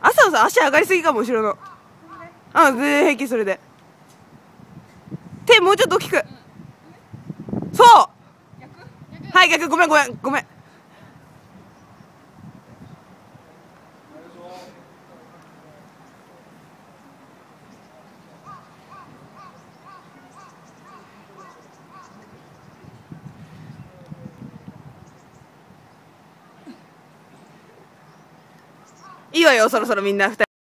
朝さ足上がりすぎかも後ろの。あ全然平気それで。手もうちょっと大きく。そう。はい逆。ごめんごめんごめん。いいわよそろそろみんな二